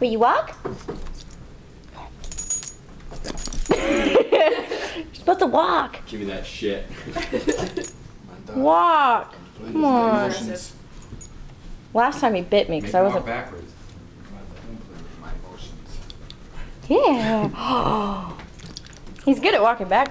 Will you walk? You're supposed to walk. Give me that shit. Walk. Come on. Last time he bit me because I wasn't. backwards. Yeah. He's good at walking back.